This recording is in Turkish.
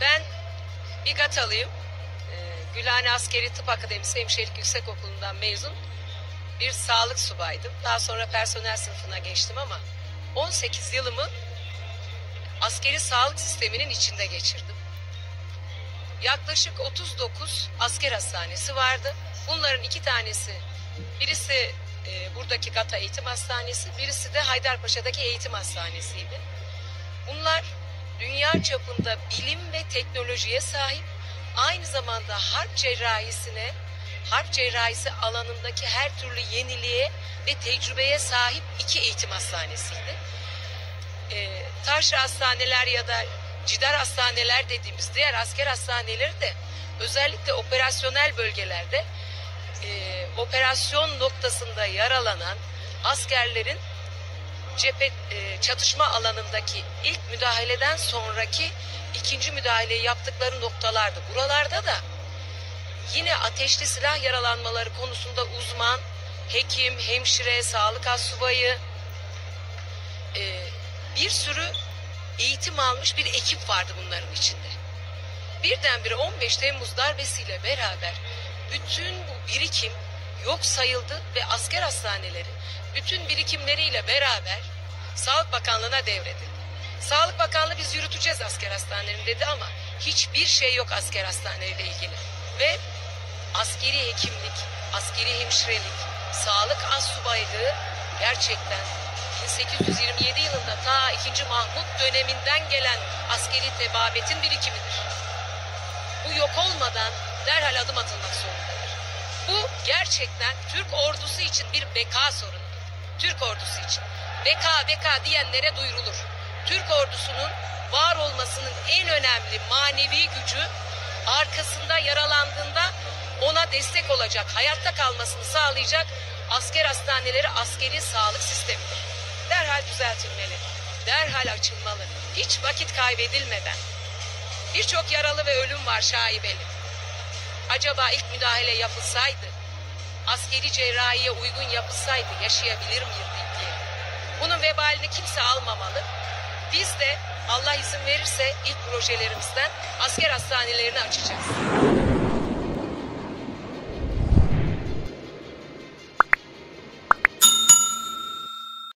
ben Bigatalıyım. Ee, Gülhane Askeri Tıp Akademisi Hemşirelik Yüksekokulu'ndan mezun bir sağlık subaydım. Daha sonra personel sınıfına geçtim ama 18 yılımı askeri sağlık sisteminin içinde geçirdim. Yaklaşık 39 asker hastanesi vardı. Bunların iki tanesi, birisi e, buradaki Gata Eğitim Hastanesi, birisi de Haydarpaşa'daki Eğitim Hastanesi'ydi. Bunlar dünya çapında bilim ve teknolojiye sahip, aynı zamanda harp cerrahisine, harp cerrahisi alanındaki her türlü yeniliğe ve tecrübeye sahip iki eğitim hastanesiydi. E, taş hastaneler ya da cidar hastaneler dediğimiz diğer asker hastaneleri de özellikle operasyonel bölgelerde e, operasyon noktasında yaralanan askerlerin cephe e, çatışma alanındaki ilk müdahaleden sonraki ikinci müdahaleyi yaptıkları noktalardı. Buralarda da yine ateşli silah yaralanmaları konusunda uzman, hekim, hemşire, sağlık astsubayı e, bir sürü eğitim almış bir ekip vardı bunların içinde. Birdenbire 15 Temmuz darbesiyle beraber bütün bu birikim yok sayıldı ve asker hastaneleri bütün birikimleriyle beraber Sağlık Bakanlığı'na devredildi. Sağlık Bakanlığı biz yürüteceğiz asker hastanelerini dedi ama hiçbir şey yok asker hastaneleriyle ilgili. Ve askeri hekimlik, askeri hemşirelik, sağlık astsubaylığı gerçekten 1827 yılında ta 2. Mahmut döneminden gelen askeri tebabetin birikimidir. Bu yok olmadan derhal adım atılmak zorundadır. Gerçekten Türk ordusu için bir beka sorunudur. Türk ordusu için. Beka beka diyenlere duyurulur. Türk ordusunun var olmasının en önemli manevi gücü arkasında yaralandığında ona destek olacak, hayatta kalmasını sağlayacak asker hastaneleri, askeri sağlık sistemidir. Derhal düzeltilmeli, derhal açılmalı, hiç vakit kaybedilmeden. Birçok yaralı ve ölüm var şaibeli. Acaba ilk müdahale yapılsaydı, askeri cerrahiye uygun yapılsaydı yaşayabilir miydik diye. Bunun vebalini kimse almamalı. Biz de Allah izin verirse ilk projelerimizden asker hastanelerini açacağız.